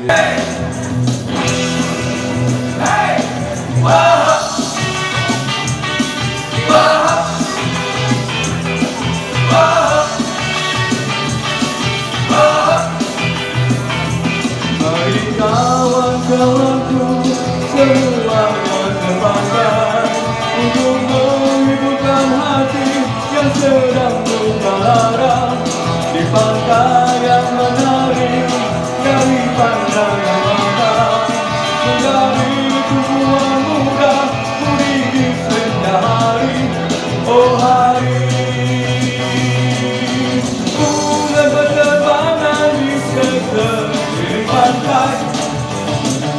Hey! Hey! Whoa! Untuk menghiburkan hati yang sedang Di pantai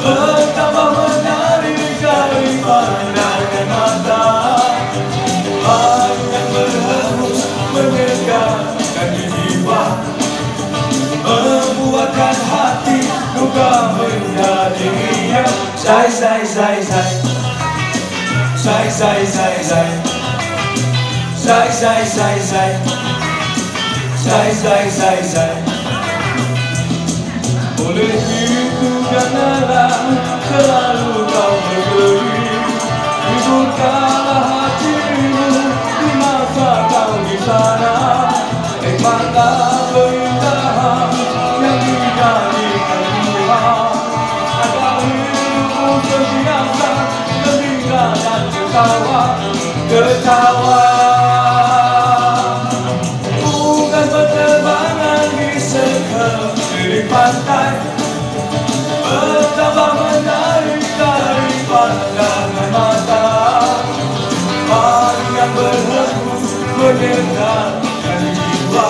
Betapa menarik dari pandangan mata Air yang berhembus menyegarkan jiwa Membuatkan hati duka menjadi riang Say, say, say, say Say, say, say, say Say, say, say, say Say, say, say, say Oleh itu janganlah selalu kau berdiri. Hiburkanlah hatimu di masa kau di sana. Nikmatlah keindahan yang dijadikan Tuhan Agar hidupmu senantiasa gembira dan ketawa Ketawa Bukan berterbangan di sekeliling pantai berhembus menyegarkan jiwa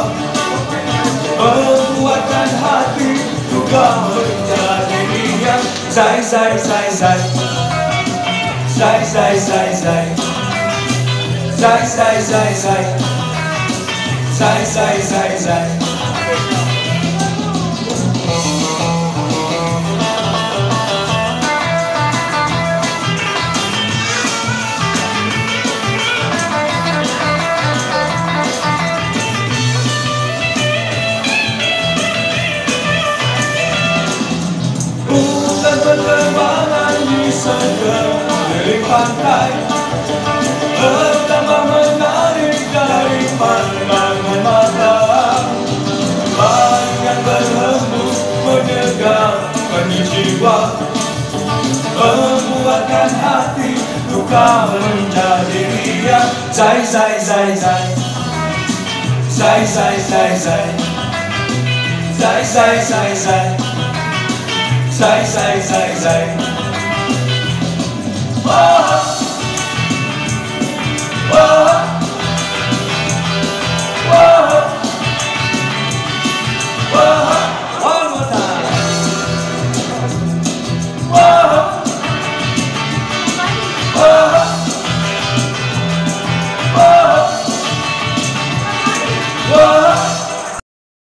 Membuatkan hati juga menjadi riang Say, say, say, say Say, say, say, say Say, say, say, say Say, say, say, say Bukan berterbangan di sekeliling pantai Betapa menarik dari pandangan mata Air yang berhembus menyegarkan jiwa Membuatkan hati luka menjadi riang zai, zai Zai, zai, zai, zai Zai, zai, zai, zai, zai. Say, say, say, say. Whoa, whoa.